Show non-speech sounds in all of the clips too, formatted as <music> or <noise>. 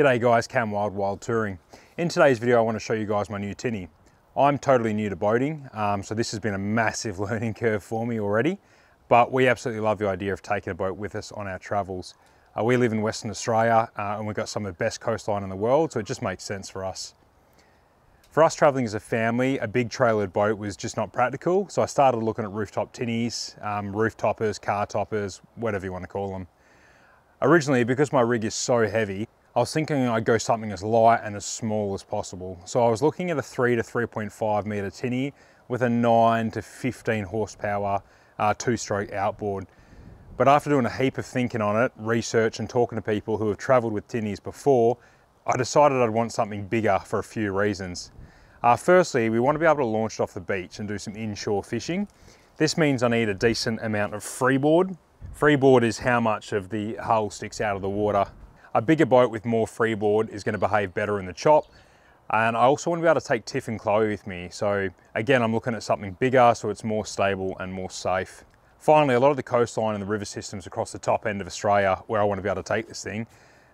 G'day guys, Cam Wild Wild Touring. In today's video I want to show you guys my new tinny. I'm totally new to boating, um, so this has been a massive <laughs> learning curve for me already, but we absolutely love the idea of taking a boat with us on our travels. Uh, we live in Western Australia uh, and we've got some of the best coastline in the world, so it just makes sense for us. For us traveling as a family, a big trailered boat was just not practical, so I started looking at rooftop tinnies, um, roof toppers, car toppers, whatever you want to call them. Originally, because my rig is so heavy, I was thinking I'd go something as light and as small as possible. So I was looking at a 3 to 3.5 metre tinny with a 9 to 15 horsepower uh, two-stroke outboard. But after doing a heap of thinking on it, research and talking to people who have travelled with tinnies before, I decided I'd want something bigger for a few reasons. Uh, firstly, we want to be able to launch it off the beach and do some inshore fishing. This means I need a decent amount of freeboard. Freeboard is how much of the hull sticks out of the water a bigger boat with more freeboard is going to behave better in the chop. And I also want to be able to take Tiff and Chloe with me. So again, I'm looking at something bigger so it's more stable and more safe. Finally, a lot of the coastline and the river systems across the top end of Australia where I want to be able to take this thing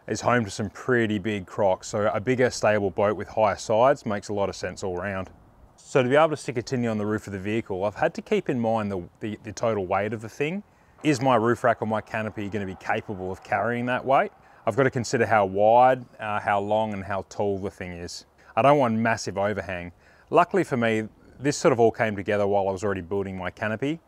is home to some pretty big crocs. So a bigger stable boat with higher sides makes a lot of sense all around. So to be able to stick a tinny on the roof of the vehicle, I've had to keep in mind the, the, the total weight of the thing. Is my roof rack or my canopy going to be capable of carrying that weight? I've got to consider how wide, uh, how long and how tall the thing is. I don't want massive overhang. Luckily for me, this sort of all came together while I was already building my canopy.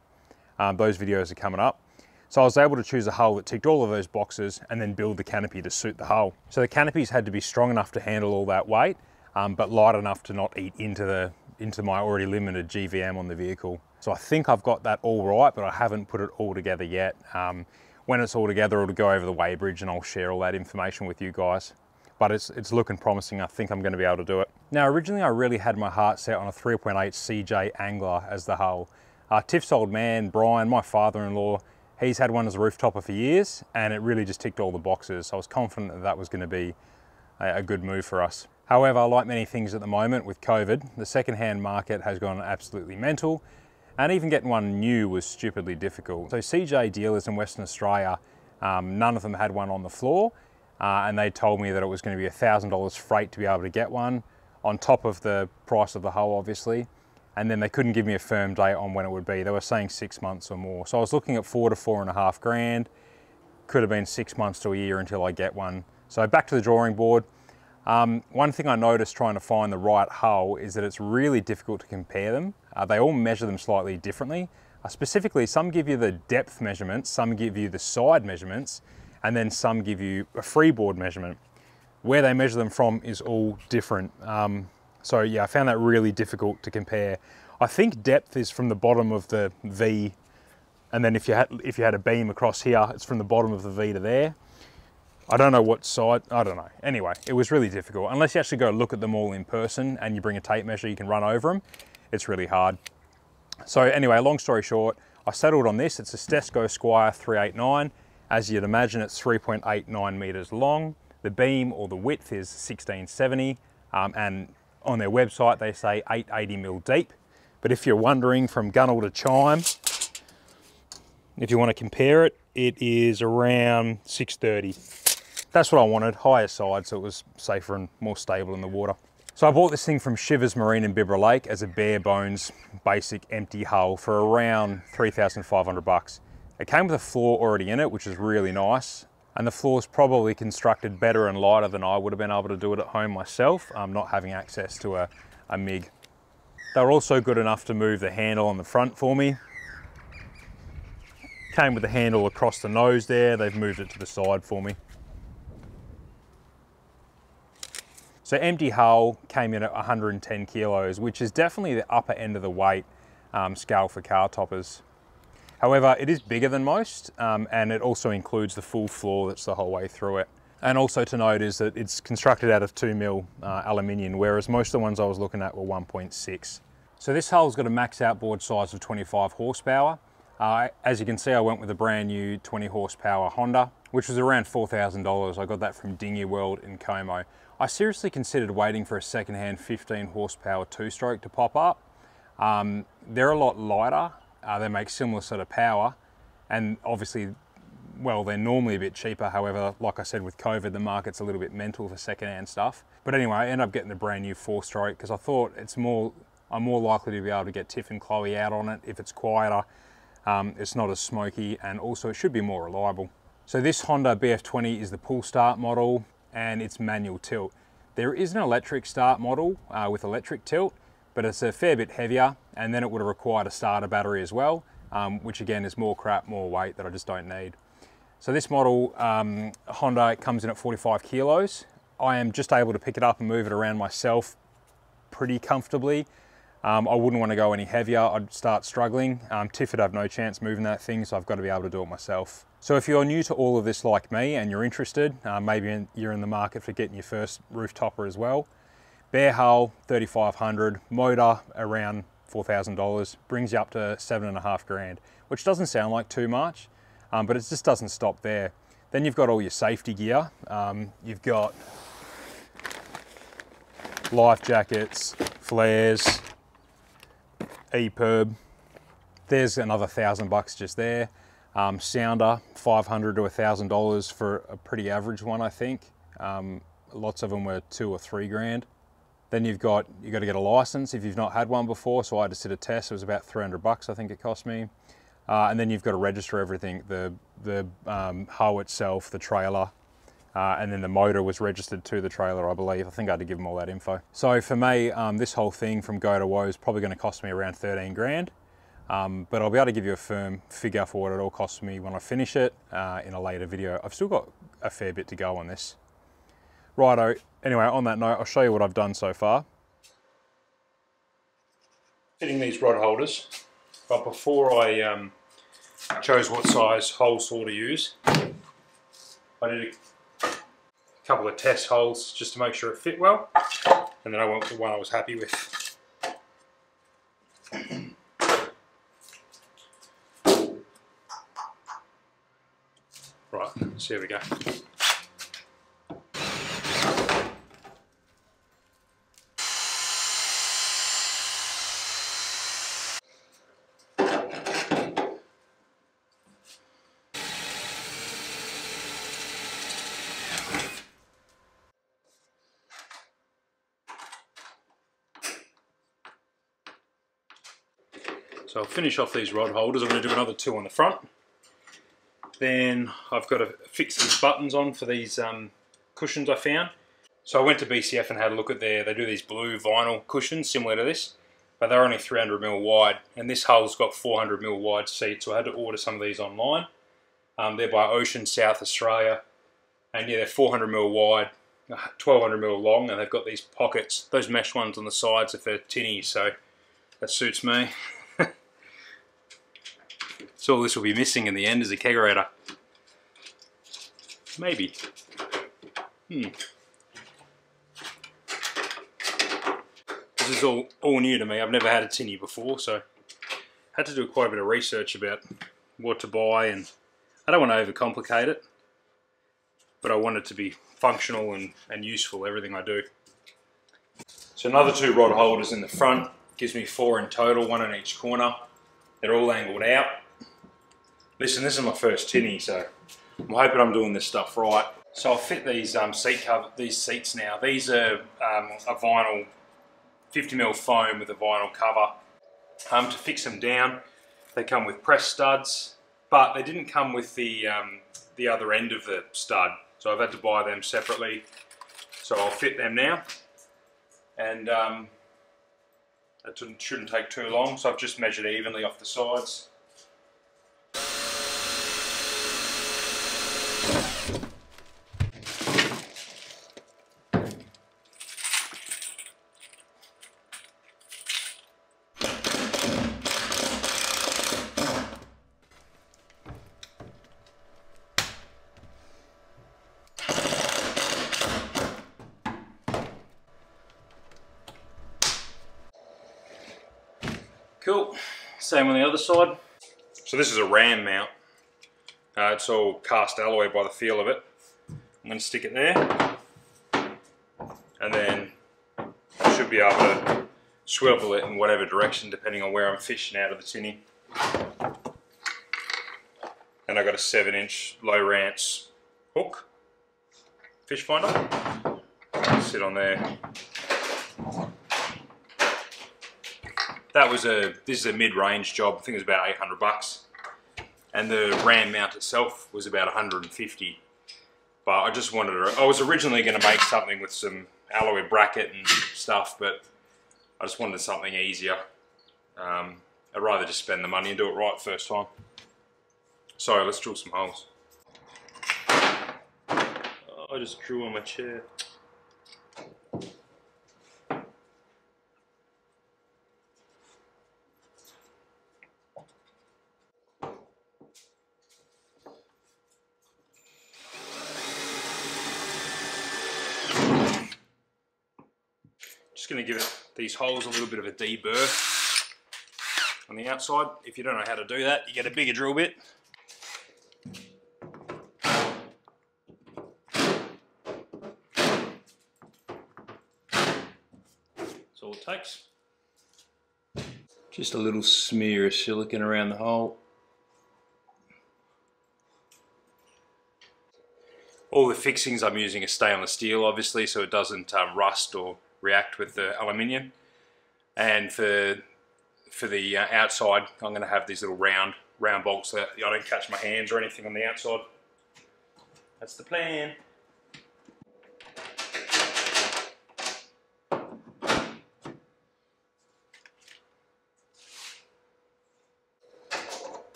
Um, those videos are coming up. So I was able to choose a hull that ticked all of those boxes and then build the canopy to suit the hull. So the canopies had to be strong enough to handle all that weight, um, but light enough to not eat into, the, into my already limited GVM on the vehicle. So I think I've got that all right, but I haven't put it all together yet. Um, when it's all together, it'll go over the weighbridge and I'll share all that information with you guys. But it's, it's looking promising. I think I'm gonna be able to do it. Now, originally I really had my heart set on a 3.8 CJ Angler as the hull. Uh, Tiff's old man, Brian, my father-in-law, he's had one as a rooftopper for years and it really just ticked all the boxes. So I was confident that that was gonna be a, a good move for us. However, like many things at the moment with COVID, the second-hand market has gone absolutely mental and even getting one new was stupidly difficult. So CJ dealers in Western Australia, um, none of them had one on the floor, uh, and they told me that it was going to be $1,000 freight to be able to get one, on top of the price of the hull, obviously. And then they couldn't give me a firm date on when it would be. They were saying six months or more. So I was looking at four to four and a half grand. Could have been six months to a year until I get one. So back to the drawing board. Um, one thing I noticed trying to find the right hull is that it's really difficult to compare them. Uh, they all measure them slightly differently. Uh, specifically, some give you the depth measurements, some give you the side measurements, and then some give you a freeboard measurement. Where they measure them from is all different. Um, so yeah, I found that really difficult to compare. I think depth is from the bottom of the V, and then if you had if you had a beam across here, it's from the bottom of the V to there. I don't know what side, I don't know. Anyway, it was really difficult. Unless you actually go look at them all in person and you bring a tape measure, you can run over them. It's really hard. So anyway, long story short, I settled on this. It's a Stessco Squire 389. As you'd imagine, it's 3.89 meters long. The beam or the width is 1670. Um, and on their website, they say 880 mil deep. But if you're wondering from gunnel to chine, if you want to compare it, it is around 630. That's what I wanted, higher side so it was safer and more stable in the water. So I bought this thing from Shivers Marine in Bibra Lake as a bare bones, basic empty hull for around 3,500 bucks. It came with a floor already in it, which is really nice. And the floor is probably constructed better and lighter than I would have been able to do it at home myself, um, not having access to a, a MIG. They were also good enough to move the handle on the front for me. Came with the handle across the nose there, they've moved it to the side for me. So empty hull came in at 110 kilos, which is definitely the upper end of the weight um, scale for car toppers. However, it is bigger than most, um, and it also includes the full floor that's the whole way through it. And also to note is that it's constructed out of 2 mil uh, aluminium, whereas most of the ones I was looking at were 1.6. So this hull's got a max outboard size of 25 horsepower. Uh, as you can see, I went with a brand new 20 horsepower Honda, which was around $4,000. I got that from Dinghy World in Como. I seriously considered waiting for a second-hand 15 horsepower two-stroke to pop up. Um, they're a lot lighter, uh, they make similar sort of power, and obviously well, they're normally a bit cheaper. However, like I said, with COVID, the market's a little bit mental for secondhand stuff. But anyway, I ended up getting the brand new four stroke because I thought it's more, I'm more likely to be able to get Tiff and Chloe out on it if it's quieter. Um, it's not as smoky and also it should be more reliable. So this Honda BF20 is the pull start model and it's manual tilt. There is an electric start model uh, with electric tilt, but it's a fair bit heavier and then it would have required a starter battery as well, um, which again is more crap, more weight that I just don't need. So this model, um, Honda, comes in at 45 kilos. I am just able to pick it up and move it around myself pretty comfortably. Um, I wouldn't want to go any heavier, I'd start struggling. Um, have no chance moving that thing, so I've got to be able to do it myself. So if you're new to all of this like me and you're interested, uh, maybe you're in the market for getting your first roof topper as well, bare hull, 3500, motor around $4,000, brings you up to seven and a half grand, which doesn't sound like too much, um, but it just doesn't stop there. Then you've got all your safety gear. Um, you've got life jackets, flares, EPIRB. There's another thousand bucks just there. Um, sounder, 500 to $1,000 for a pretty average one, I think. Um, lots of them were two or three grand. Then you've got, you've got to get a license if you've not had one before. So I had to sit a test. It was about 300 bucks, I think it cost me. Uh, and then you've got to register everything, the, the um, hull itself, the trailer, uh, and then the motor was registered to the trailer, I believe. I think I had to give them all that info. So for me, um, this whole thing from go to woe is probably going to cost me around 13 grand. Um, but I'll be able to give you a firm figure for what it all costs me when I finish it uh, in a later video. I've still got a fair bit to go on this. Righto, anyway, on that note, I'll show you what I've done so far. Fitting these rod holders, but before I um, chose what size hole saw to use, I did a couple of test holes just to make sure it fit well, and then I went with the one I was happy with. Right, so here we go. So I'll finish off these rod holders. I'm going to do another two on the front. Then I've got to fix these buttons on for these um, cushions I found. So I went to BCF and had a look at their, they do these blue vinyl cushions similar to this, but they're only 300 mil wide, and this hull's got 400 mil wide seats, so I had to order some of these online. Um, they're by Oceansouth Australia, and yeah, they're 400 mil wide, 1200 mil long, and they've got these pockets. Those mesh ones on the sides are for tinny, so that suits me. <laughs> So all this will be missing in the end is a kegerator. Maybe. Hmm. This is all, all new to me. I've never had a tinny before, so had to do quite a bit of research about what to buy and I don't want to overcomplicate it, but I want it to be functional and, and useful, everything I do. So another two rod holders in the front, gives me four in total, one in each corner. They're all angled out. Listen, this is my first tinny, so I'm hoping I'm doing this stuff right. So I'll fit these um, seat cover, these seats now. These are um, a vinyl 50mm foam with a vinyl cover. Um, to fix them down, they come with press studs, but they didn't come with the, um, the other end of the stud. So I've had to buy them separately. So I'll fit them now. And um, that shouldn't take too long. So I've just measured evenly off the sides. Cool. Same on the other side. So this is a ram mount. Uh, it's all cast alloy by the feel of it. I'm going to stick it there. And then I should be able to swivel it in whatever direction depending on where I'm fishing out of the tinny. And I got a seven inch low Lowrance hook, fish finder. Sit on there. That was a, this is a mid-range job, I think it was about 800 bucks. And the ram mount itself was about 150. But I just wanted to, I was originally gonna make something with some alloy bracket and stuff, but I just wanted something easier. Um, I'd rather just spend the money and do it right first time. So let's drill some holes. I just drew on my chair. Just going to give it these holes a little bit of a deburr on the outside. If you don't know how to do that, you get a bigger drill bit. That's all it takes. Just a little smear of silicone around the hole. All the fixings I'm using are stainless steel obviously so it doesn't um, rust or react with the aluminium. And for for the uh, outside, I'm going to have these little round round bolts that I don't catch my hands or anything on the outside. That's the plan.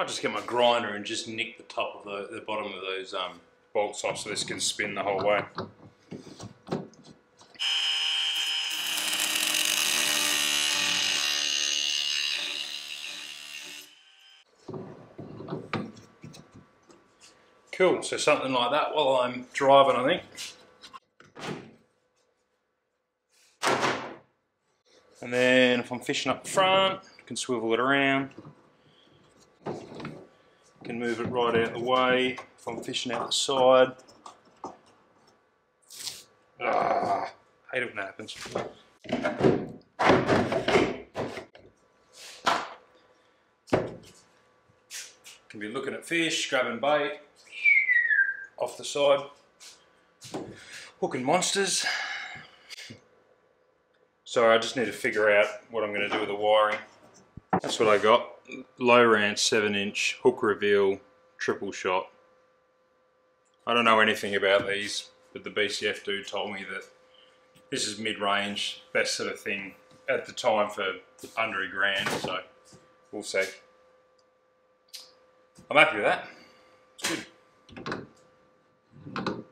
I might just get my grinder and just nick the top of the, the bottom of those um, bolts off so this can spin the whole way. Cool, so something like that while I'm driving I think. And then if I'm fishing up front, I can swivel it around can move it right out the way if I'm fishing out the side. Ah, hate it when that happens. Can be looking at fish, grabbing bait, off the side, hooking monsters. So I just need to figure out what I'm going to do with the wiring. That's what I got. Lowrance 7 inch hook reveal triple shot. I don't know anything about these, but the BCF dude told me that this is mid-range, best sort of thing at the time for under a grand, so we'll see. I'm happy with that. It's good.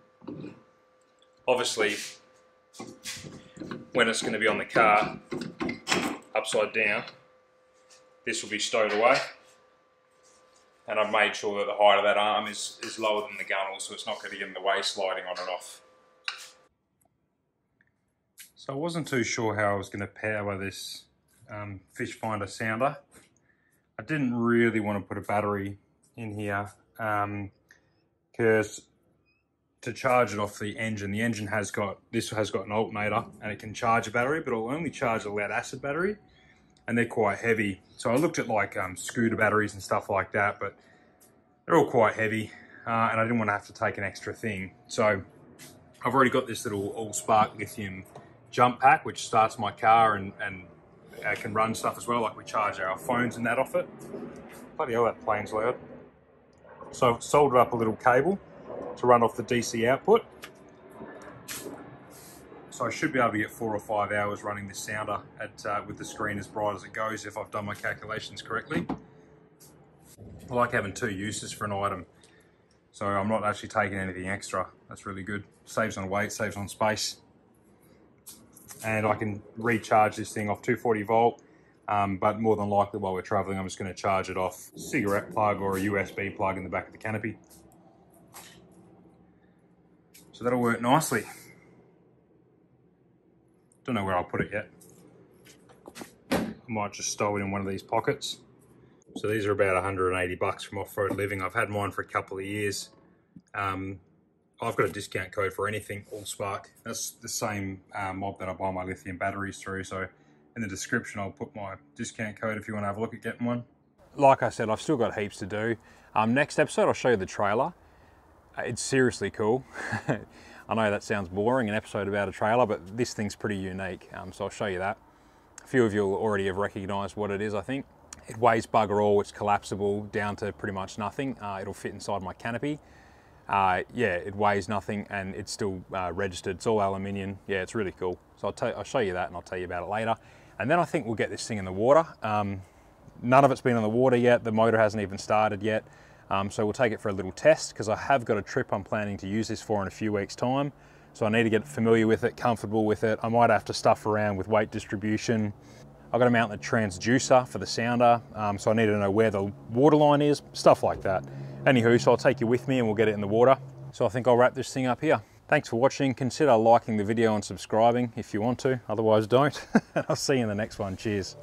Obviously, when it's going to be on the car, upside down, this will be stowed away. And I've made sure that the height of that arm is, is lower than the gunnel so it's not going to get in the way sliding on and off. So I wasn't too sure how I was going to power this um, fish finder sounder. I didn't really want to put a battery in here because um, to charge it off the engine, the engine has got, this has got an alternator and it can charge a battery, but it'll only charge a lead acid battery and they're quite heavy. So I looked at like um, scooter batteries and stuff like that, but they're all quite heavy uh, and I didn't want to have to take an extra thing. So I've already got this little Allspark lithium jump pack, which starts my car and, and uh, can run stuff as well, like we charge our phones and that off it. Bloody hell, that plane's loud. So I've soldered up a little cable to run off the DC output. So I should be able to get four or five hours running this sounder at, uh, with the screen as bright as it goes if I've done my calculations correctly. I like having two uses for an item. So I'm not actually taking anything extra. That's really good. Saves on weight, saves on space. And I can recharge this thing off 240 volt. Um, but more than likely while we're traveling, I'm just gonna charge it off cigarette plug or a USB plug in the back of the canopy. So that'll work nicely. Don't know where I'll put it yet. I might just stow it in one of these pockets. So these are about 180 bucks from Off-Road Living. I've had mine for a couple of years. Um, I've got a discount code for anything Allspark. That's the same uh, mob that I buy my lithium batteries through. So in the description, I'll put my discount code if you want to have a look at getting one. Like I said, I've still got heaps to do. Um, next episode, I'll show you the trailer. Uh, it's seriously cool. <laughs> I know that sounds boring, an episode about a trailer, but this thing's pretty unique. Um, so I'll show you that. A few of you already have recognized what it is, I think. It weighs bugger all, it's collapsible down to pretty much nothing. Uh, it'll fit inside my canopy. Uh, yeah, it weighs nothing and it's still uh, registered. It's all aluminium. Yeah, it's really cool. So I'll, I'll, show you that and I'll tell you about it later. And then I think we'll get this thing in the water. Um, none of it's been in the water yet. The motor hasn't even started yet. Um, so we'll take it for a little test because I have got a trip I'm planning to use this for in a few weeks time. So I need to get familiar with it, comfortable with it. I might have to stuff around with weight distribution. I've got to mount the transducer for the sounder. Um, so I need to know where the water line is, stuff like that. Anywho, so I'll take you with me and we'll get it in the water. So I think I'll wrap this thing up here. Thanks for watching. Consider liking the video and subscribing if you want to. Otherwise don't. <laughs> I'll see you in the next one. Cheers.